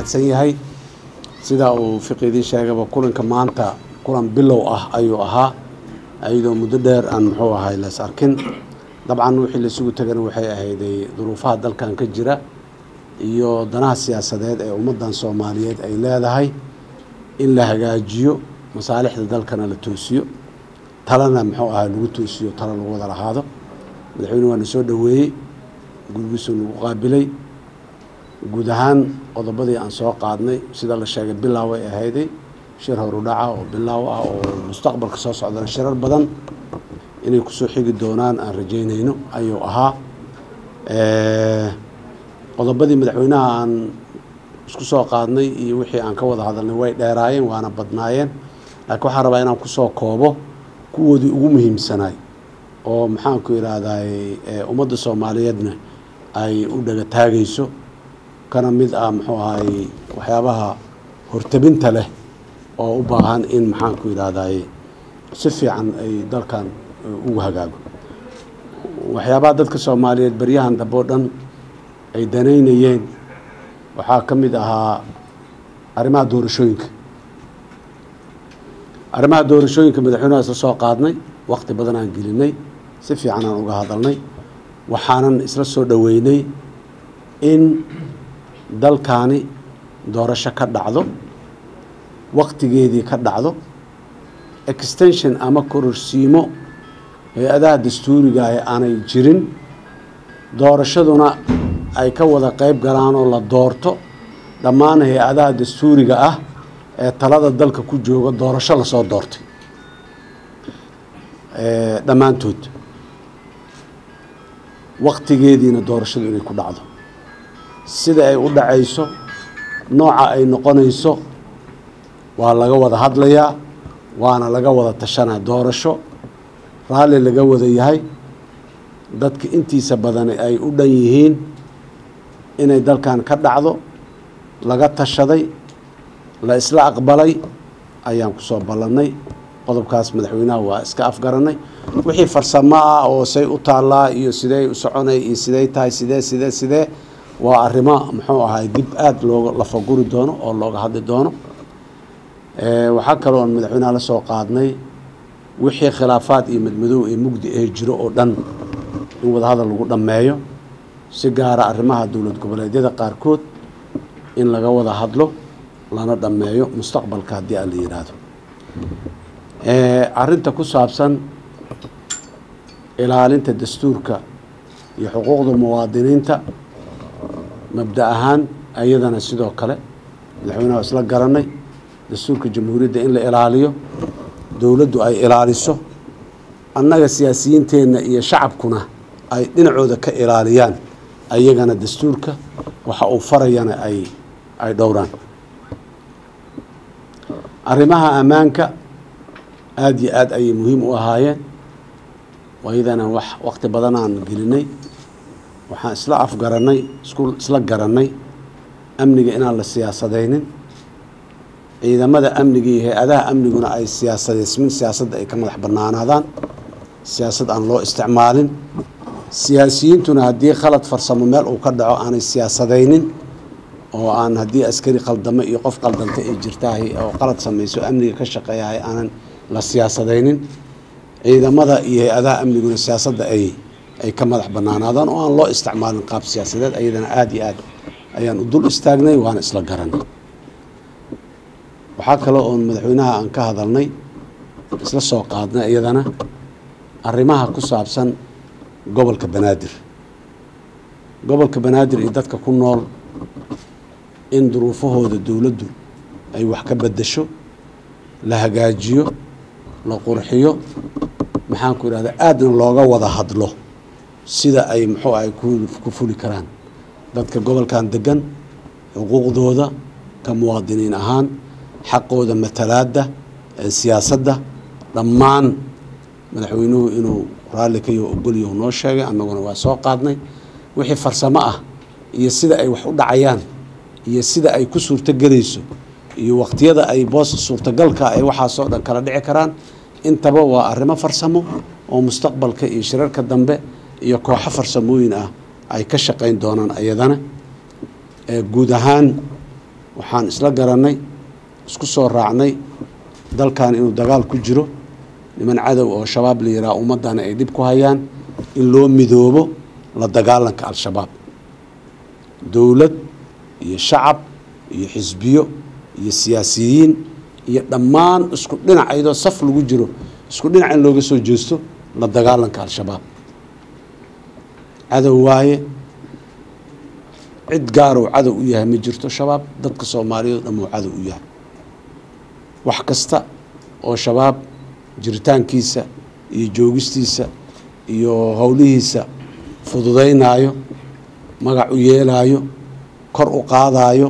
mahadsan yahay. Sida uu fiqidii sheegaba kulanka maanta kulan bilow ah ayuu ahaa. Ayadoo muddo dheer aan muxuu ahay las arkin. Dabcan wixii laisugu tegana waxay ahayday duruufaha dalkan ka jira iyo danaha siyaasadeed ee ummaddan soomaaliyeed ay leedahay in la hagaajiyo masaalixda dalkana la toosiyo. Talana muxuu ahay lagu toosiyo talo lagu wada lahaado. Madaxweyne waa na soo dhoweeyey gurigiisuu nagu qaabilay guud ahaan qodobadii aan soo qaadnay sida la sheegay bilaaw ay ahayday shir horudhaca oo bilaaw ah oo mustaqbalka soo socdana shirar badan. Inay ku soo xigi doonaan aan rajeynayno ayuu ahaa. Qodobadii madaxweynaha aan isku soo qaadnay iyo wixii aan ka wada hadalnay way dheeraayeen waana badnaayeen. Laakiin waxaan rabaa inaan ku soo koobo kuwoodii ugu muhiimsanaay oo maxaanku idhaahday ummadda soomaaliyeedna ay u dhaga taagayso kana mid ah muxuu ahay waxyaabaha hortabinta leh oo u baahan in maxaanku idhaahday si fiican ay dalkan ugu hagaago. Waxyaabaha dadka soomaaliyeed baryahan dambe o dhan ay danaynayeen waxaa ka mid ahaa arrimaha doorashooyinka. Arrimaha doorashooyinka madaxweynaha isla soo qaadnay wakti badan aan gelinay si fiican aan uga hadalnay waxaanan isla soo dhoweynay in dalkaani doorasho ka dhacdo waktigeedii ka dhacdo extension ama kororsiimo hay'adaha dastuuriga ah aanay jirin doorashaduna ay ka wada qeyb galaan oo la doorto dhammaan hay'adaha dastuuriga ah ee talada dalka ku jooga doorasho la soo doortay. Dhammaantood waktigeediina doorashadu inay ku dhacdo sida ay u dhacayso nooca ay noqonayso waa laga wada hadlayaa waana laga wada tashanaa doorasho. Raalli laga wada yahay dadka intiisa badan ay u dhan yihiin inay dalkan ka dhacdo laga tashaday la isla aqbalay ayaan ku soo ballannay. Qodobkaas madaxweynaha waa iska afgaranay. Wixii farsamo ah oo say u taallaa iyo sidey u soconay iyo sidey tahay sidee sidee sidee waa arrimo muxuu ahay dib aada looga lafaguri doono oo looga hadli doono. Waxaa kaloo aan madaxweynaha la soo qaadnay wixii khilaafaad iyo madmadow ee mugdi ee jiro oo dhan in wadahadal lagu dhammeeyo si gaara arrimaha dowlad goboleedyada qaarkood in laga wada hadlo lana dhammeeyo mustaqbalka haddii aan la yidhaahdo arrinta ku saabsan ilaalinta dastuurka iyo xuquuqda muwaadiniinta mabda ahaan ayadana sidoo kale madaxweynaha isla garanay dastuurka jamhuuriyadda in la ilaaliyo dowladdu ay ilaaliso annaga siyaasiyiinteenna iyo shacabkuna ay dhinacooda ka ilaaliyaan ayagana dastuurka waxa uu farayana ay ay dhowraan. Arrimaha ammaanka aada iyo aada ayay muhiim u ahaayeen waayadana wax waqti badan aan gelinay waxaan isla afgaranay isku isla garanay amniga inaan la siyaasadaynin. Ciidamada amniga iyo hay'adaha amniguna ay siyaasadeysmin siyaasadda ay ka madax bannaanaadaan. Siyaasad aan loo isticmaalin. Siyaasiyiintuna haddii khalad farsamo meel uu ka dhaco aanay siyaasadaynin oo aan haddii askari qaldamo iyo qof qaldanta ay jirtaahay oo qalad samayso amniga ka shaqeeyahay aanan la siyaasadaynin. Ciidamada iyo hay'adaha amniguna siyaasadda ay ay ka madax bannaanaadaan oo aan loo isticmaalin qaab siyaasadeed ayadana aada iyo aad ayaan u dul istaagnay waana isla garanay waxaa kale oon madaxweynaha aan ka hadalnay isla soo qaadnay iyadana arrimaha ku saabsan gobolka banaadir. Gobolka banaadir iyo dadka ku nool in duruufahooda dowladdu ay wax ka beddesho la hagaajiyo la qurxiyo maxaanku idhahda aadna looga wada hadlo sida ay muxuu ahay ku fuli karaan. Dadka gobolkan degan xuquuqdooda ka muwaadiniin ahaan xaqooda matalaadda ee siyaasadda dhammaan madaxweynuhu inuu raalli kayo ogolyahu noo sheegay annaguna waa soo qaadnay. Wixii farsamo ah iyo sida ay wax u dhacayaan iyo sida ay ku suurtogelayso iyo waqtiyada ay boos suurtagalka ay waxaasoo dhan kala dhici karaan intaba waa arrimo farsamo oo mustaqbalka iyo shirarka dambe iyo kooxo farsamooyin ah ay ka shaqayn doonaan ayadana. Guud ahaan waxaan isla garannay isku soo raacnay dalkan inuu dagaal ku jiro niman cadow oo shabaab la yidhaha ummaddana ay dhib ku hayaan in loo midoobo la dagaalanka al-shabaab. Dowlad iyo shacab iyo xisbiyo iyo siyaasiyiin iyo dhammaan isku dhinac iyadoo saf lagu jiro isku dhinac in looga soo jeesto la dagaalanka al-shabaab cadow waaye cid gaaruu cadow u yahay ma jirto shabaab dadka soomaaliyeed o dhan uu cadow u yahay. Wax kasta oo shabaab jiritaankiisa iyo joogistiisa iyo howlihiisa fududaynaayo magac u yeelaayo kor u qaadaayo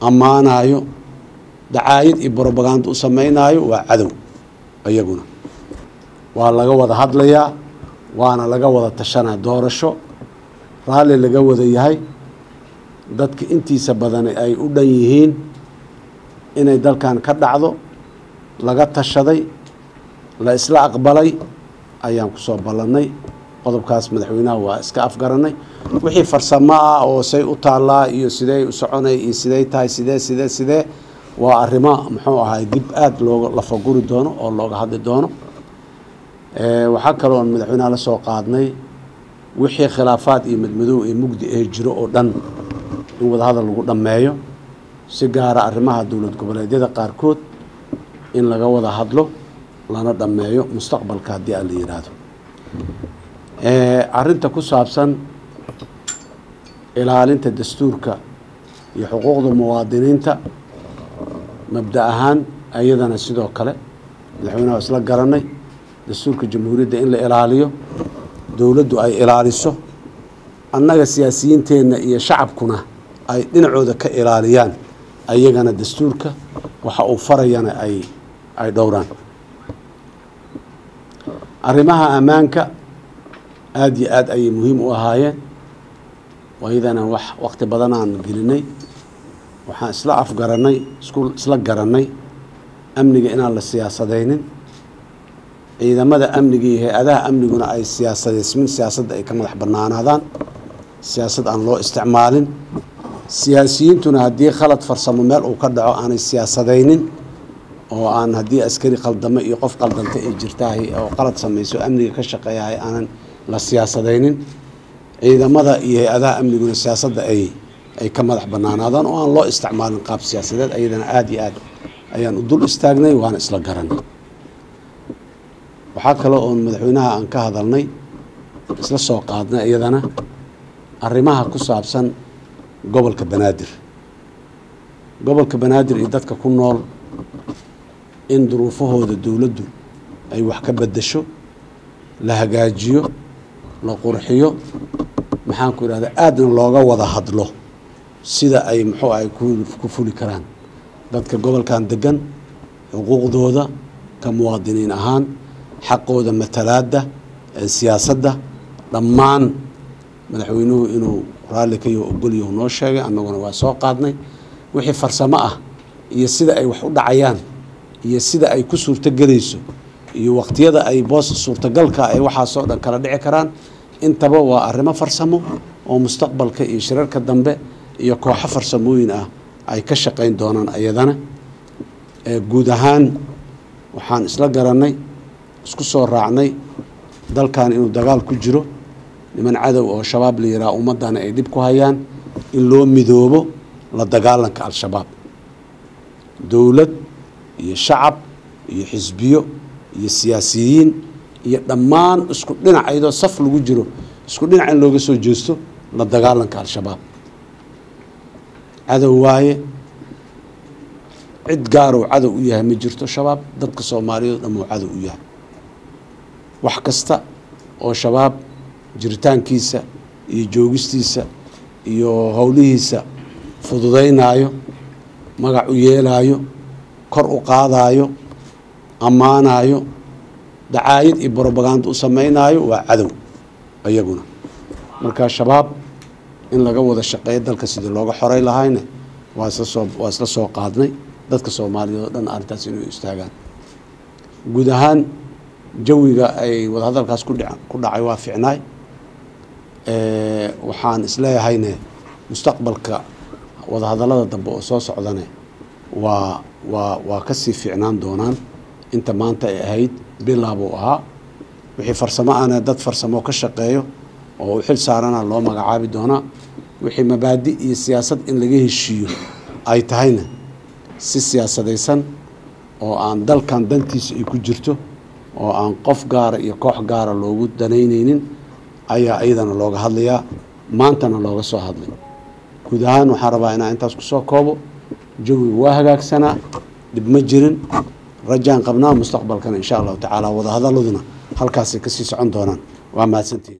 ammaanaayo dacaayad iyo brobaganda u samaynaayo waa cadow iyaguna waa laga wada hadlayaa waana laga wada tashanaa doorasho raalli laga wada yahay. Dadka intiisa badan ay u dhan yihiin inay dalkan ka dhacdo laga tashaday la isla aqbalay ayaan ku soo ballannay. Qodobkaas madaxweynaha waa iska afgaranay. Wixii farsamo ah oo say u taallaa iyo sidey u soconay iyo sidey tahay sidee sidee sidee waa arrimo muxuu ahay dib aada looga lafaguri doono oo looga hadli doono waxaa kaloo madaxweynaha la soo qaadnay wixii khilaafaad iyo madmadow ee mugdi ee jiro oo dhan in wadahadal lagu dhammeeyo si gaara arrimaha dowlad goboleedyada qaarkood in laga wada hadlo lana dhammeeyo mustaqbalka haddii aan la yidhaahdo arrinta ku saabsan ilaalinta dastuurka iyo xuquuqda muwaadiniinta mabda ahaan ayadana sidoo kale madaxweynaha isla garanay dastuurka jamhuuriyadda in la ilaaliyo dowladdu ay ilaaliso annaga siyaasiyiinteenna iyo shacabkuna ay dhinacooda ka ilaaliyaan ayagana dastuurka waxa uu farayana ay ay dhowraan. Arrimaha ammaanka aada iyo aada ayay muhiim u ahaayeen. Waayadana wax waqti badan aan gelinay waxaan isla afgarannay isku isla garannay amniga inaan la siyaasadaynin ciidamada amniga iyo hay'adaha amniguna ay siyaasadeysmin siyaasadda ay ka madax bannaanaadaan. Siyaasad aan loo isticmaalin. Siyaasiyiintuna haddii khalad farsamo meel uu ka dhaco aanay siyaasadaynin oo aan haddii askari qaldamo iyo qof qaldanta ay jirtaahay oo qalad samayso amniga ka shaqeeyahay aanan la siyaasadaynin. Ciidamada iyo hay'adaha amniguna siyaasadda ay ay ka madax bannaanaadaan oo aan loo isticmaalin qaab siyaasadeed ayadana aada iyo aad ayaan u dul istaagnay waana isla garanay waxaa kale oon madaxweynaha aan ka hadalnay isla soo qaadnay iyadana arrimaha ku saabsan gobolka banaadir. Gobolka banaadir iyo dadka ku nool in duruufahooda dowladdu ay wax ka beddesho la hagaajiyo la qurxiyo maxaan ku idhahda aadna looga wada hadlo sida ay muxuu ahay ku fuli karaan. Dadka gobolkan degan xuquuqdooda ka muwaadiniin ahaan xaqooda matalaadda ee siyaasadda dhammaan madaxweynuhu inuu raalli kayo ogolyahu noo sheegay annaguna waa soo qaadnay. Wixii farsamo ah iyo sida ay wax u dhacayaan iyo sida ay ku suurtogelayso iyo waqtiyada ay boos suurtagalka ay waxaasoo dhan kala dhici karaan intaba waa arrimo farsamo oo mustaqbalka iyo shirarka dambe iyo kooxo farsamooyin ah ay ka shaqayn doonaan ayadana guud ahaan waxaan isla garannay isku soo raacnay dalkan inuu dagaal ku jiro. Niman cadow oo shabaab la yidhaha ummaddana ay dhib ku hayaan in loo midoobo la dagaalanka al-shabaab. Dowlad iyo shacab iyo xisbiyo iyo siyaasiyiin iyo dhammaan isku dhinac iyadoo saf lagu jiro isku dhinac in looga soo jeesto la dagaalanka al-shabaab. Cadow waaye cid gaaruu cadow u yahay ma jirto shabaab. Dadka soomaaliyeed uu cadow u yahay wax kasta oo shabaab jiritaankiisa iyo joogistiisa iyo howlihiisa fududaynaayo magac u yeelaayo kor u qaadaayo ammaanaayo dacaayad iyo brobaganda u samaynaayo waa cadow iyaguna marka shabaab in laga wada shaqeeyo dalka sidii looga xoray lahayna waa isla soo waa isla soo qaadnay. Dadka soomaaliyeed oo dhan arrintaas inay istaagaan. Guud ahaan jawiga ay wadahadalkaas ku dhacay waa ficnaay waxaan isleeyahayne mustaqbalka wadahadallada dambe oo soo socdane waa waa waa ka sii fiicnaan doonaan. Inta maanta ay ahayd bilaabuu ahaa. Wixii farsamo ana dad farsamo ka shaqeeyo oo u xil saarana loo magacaabi doonaa wixii mabaadi iyo siyaasad in laga heshiiyo ay tahayna si siyaasadaysan oo aan dalkan dantiisa ay ku jirto oo aan qof gaara iyo koox gaara loogu danaynaynin ayaa iyadana looga hadlayaa maantana looga soo hadlay. Guud ahaan waxaan rabaa inaan intaas ku soo koobo. Jawigu waa hagaagsanaa dhib ma jirin. Rajaan qabnaa mustaqbalkana insha allahu tacaala wadahadaladuna halkaasay ka sii socon doonaan. Waa mahadsantihin